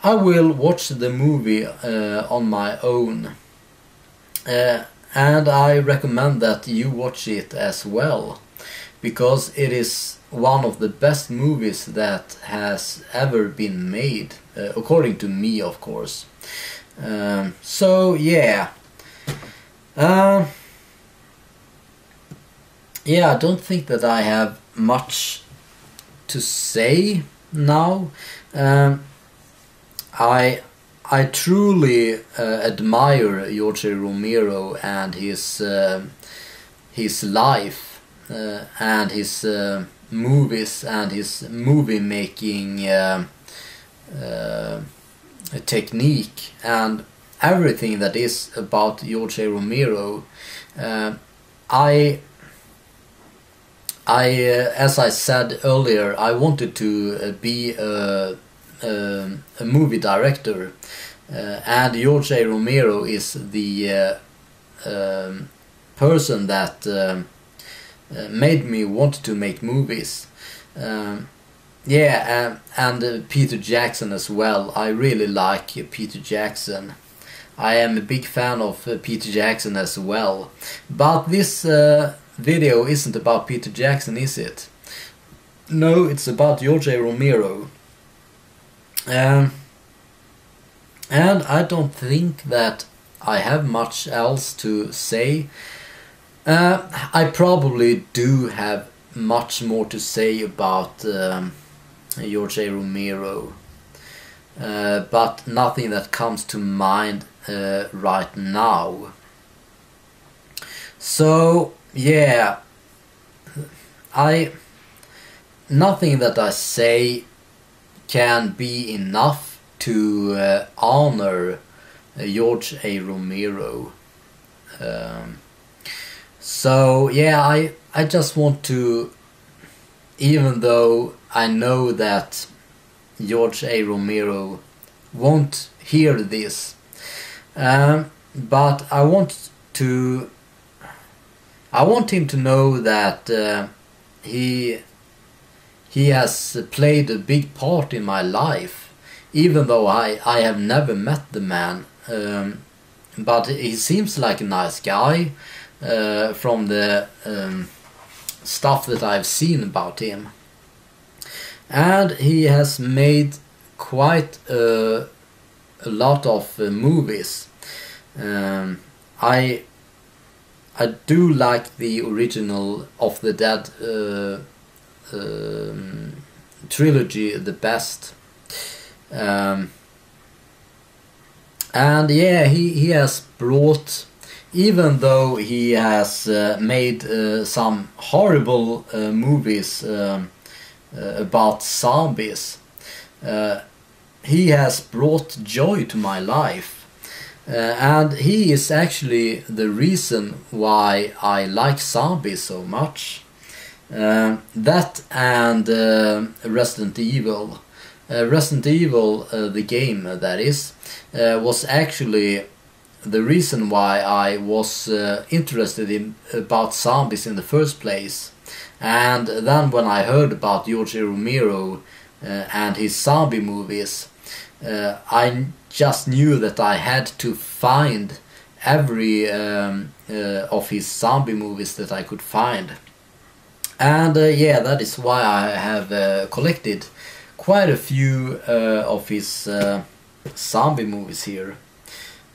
I will watch the movie uh, on my own, uh, and I recommend that you watch it as well, because it is one of the best movies that has ever been made, uh, according to me, of course. Um, so yeah, uh, yeah, I don't think that I have much to say now. Um, I I truly uh, admire George Romero and his uh, his life uh, and his uh, movies and his movie making uh, uh, technique and everything that is about George Romero. I, I, as I said earlier, I wanted to be a, a, a, movie director, uh, and George A. Romero is the um, person that um, uh, made me want to make movies. Um, yeah, and, and uh, Peter Jackson as well. I really like Peter Jackson. I am a big fan of uh, Peter Jackson as well. But this uh, video isn't about Peter Jackson, is it? No, it's about George A. Romero. Um, and I don't think that I have much else to say. Uh, I probably do have much more to say about um, George. Romero. Uh, but nothing that comes to mind uh, right now. So yeah, I nothing that I say can be enough to uh, honor uh, George A. Romero. Um, so yeah, I I just want to, even though I know that George A. Romero won't hear this, um, but I want to. I want him to know that uh, he he has played a big part in my life, even though I I have never met the man. Um, but he seems like a nice guy uh, from the um, stuff that I've seen about him, and he has made quite a, a lot of uh, movies um, I I do like the original of the Dead uh, um, trilogy the best. Um, and yeah, he, he has brought, even though he has uh, made uh, some horrible uh, movies um, uh, about zombies, uh, he has brought joy to my life. Uh, and he is actually the reason why I like zombies so much. Uh, that and uh, Resident Evil. Uh, Resident Evil, uh, the game that is, uh, was actually the reason why I was interested in about zombies in the first place. And then when I heard about George Romero and his zombie movies, I just knew that I had to find every um, uh, of his zombie movies that I could find. And uh, yeah, that is why I have uh, collected quite a few uh, of his uh, zombie movies here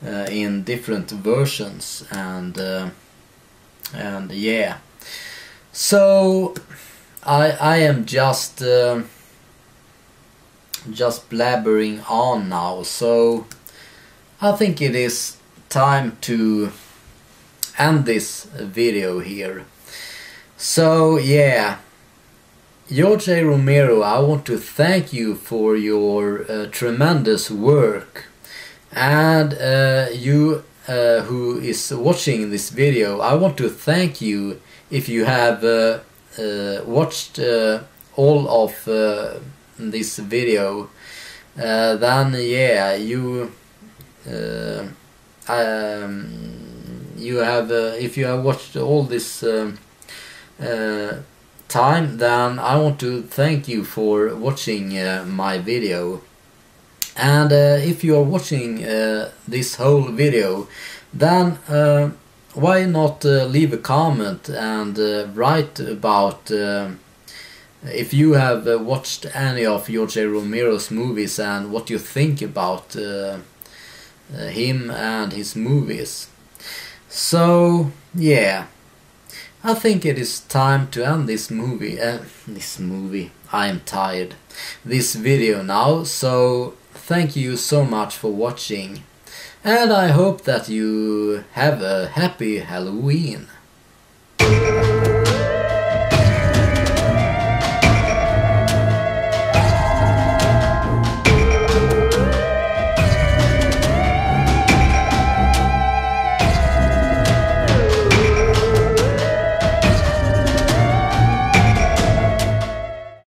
uh, in different versions and and yeah. So I I am just just blabbering on now, so I think it is time to end this video here. So yeah, George A. Romero, I want to thank you for your uh, tremendous work. And uh, you uh, who is watching this video, I want to thank you if you have uh, uh, watched uh, all of this video then yeah you um, you have if you have watched all this um, uh, time then I want to thank you for watching uh, my video and uh, if you are watching this whole video then why not leave a comment and write about if you have uh, watched any of George A. Romero's movies and what you think about uh, uh, him and his movies. So, yeah. I think it is time to end this movie. Uh, this movie. I am tired. This video now. So, thank you so much for watching. And I hope that you have a happy Halloween.